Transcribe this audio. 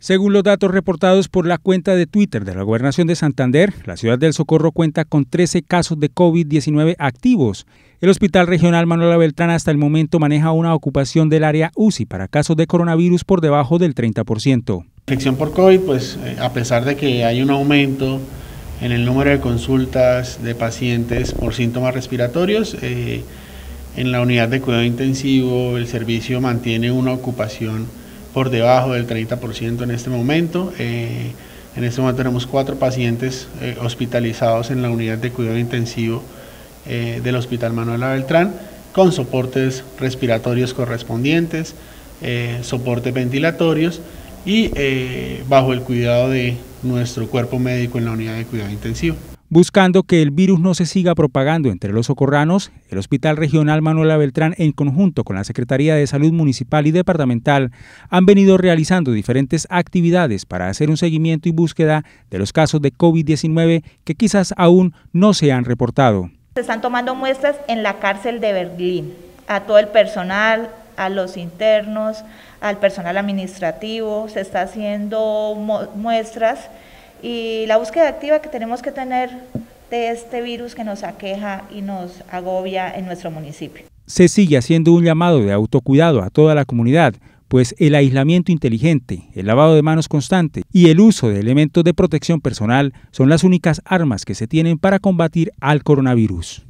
Según los datos reportados por la cuenta de Twitter de la Gobernación de Santander, la ciudad del Socorro cuenta con 13 casos de COVID-19 activos. El Hospital Regional Manuela Beltrán hasta el momento maneja una ocupación del área UCI para casos de coronavirus por debajo del 30%. Infección por COVID, pues eh, a pesar de que hay un aumento en el número de consultas de pacientes por síntomas respiratorios, eh, en la unidad de cuidado intensivo el servicio mantiene una ocupación por debajo del 30% en este momento. Eh, en este momento tenemos cuatro pacientes eh, hospitalizados en la unidad de cuidado intensivo eh, del Hospital Manuela Beltrán con soportes respiratorios correspondientes, soportes ventilatorios y bajo el cuidado de nuestro cuerpo médico en la unidad de cuidado intensivo. Buscando que el virus no se siga propagando entre los socorranos, el Hospital Regional Manuela Beltrán, en conjunto con la Secretaría de Salud Municipal y Departamental, han venido realizando diferentes actividades para hacer un seguimiento y búsqueda de los casos de COVID-19 que quizás aún no se han reportado. Se están tomando muestras en la cárcel de Berlín, a todo el personal, a los internos, al personal administrativo, se está haciendo muestras y la búsqueda activa que tenemos que tener de este virus que nos aqueja y nos agobia en nuestro municipio. Se sigue haciendo un llamado de autocuidado a toda la comunidad, pues el aislamiento inteligente, el lavado de manos constante y el uso de elementos de protección personal son las únicas armas que se tienen para combatir al coronavirus.